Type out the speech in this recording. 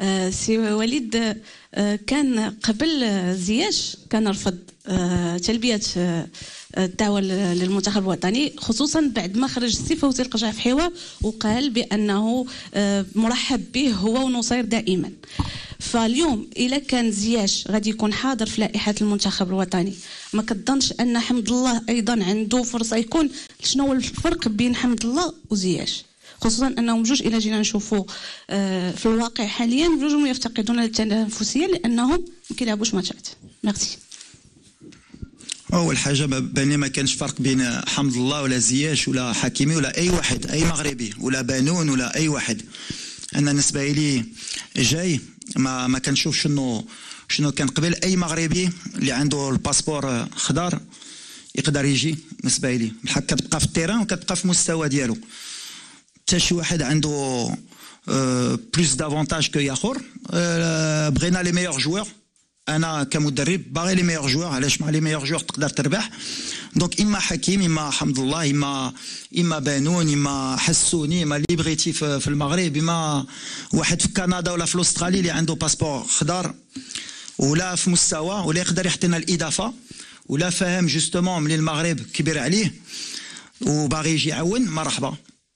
آه، سي وليد آه، كان قبل زياش كان رفض آه، تلبية الدعوة للمنتخب الوطني خصوصا بعد ما خرج السي فوزي القجع في حوا وقال بأنه مرحب به هو ونصير دائما. فاليوم اذا كان زياش غادي يكون حاضر في لائحة المنتخب الوطني ما كظنش أن حمد الله أيضا عنده فرصة يكون شنو هو الفرق بين حمد الله وزياش؟ خصوصا أنهم جوج إلى جينا نشوفوا آه، في الواقع حاليا جوج يفتقدون للتنافسيه لأنهم ما كيلعبوش ماتشات ميرسي. أول حاجة باني ما كانش فرق بين حمد الله ولا زياش ولا حكيمي ولا أي واحد أي مغربي ولا بانون ولا أي واحد. أنا بالنسبة لي جاي ما ما كنشوف شنو شنو كان قبل. أي مغربي اللي عنده ال passeport خضر يقدر يجي بالنسبة لي. بحال كتبقى في ال terrain وكتبقى في المستوى ديالو. حتى شي واحد عنده plus d'avantages que اخر بغينا les meilleurs joueurs أنا كمدرب باغي les meilleurs joueurs علاش مع les meilleurs joueurs تقدر تربح donc اما حكيم اما حمد الله اما اما بانون اما حسوني اما اللي بغيتي في المغرب اما واحد في كندا ولا في استراليا اللي عنده passeport خضر ولا في مستوى ولا يقدر يعطينا الاضافه ولا فاهم جوستومون ملي المغرب كبير عليه وباغي يجي يعاون مرحبا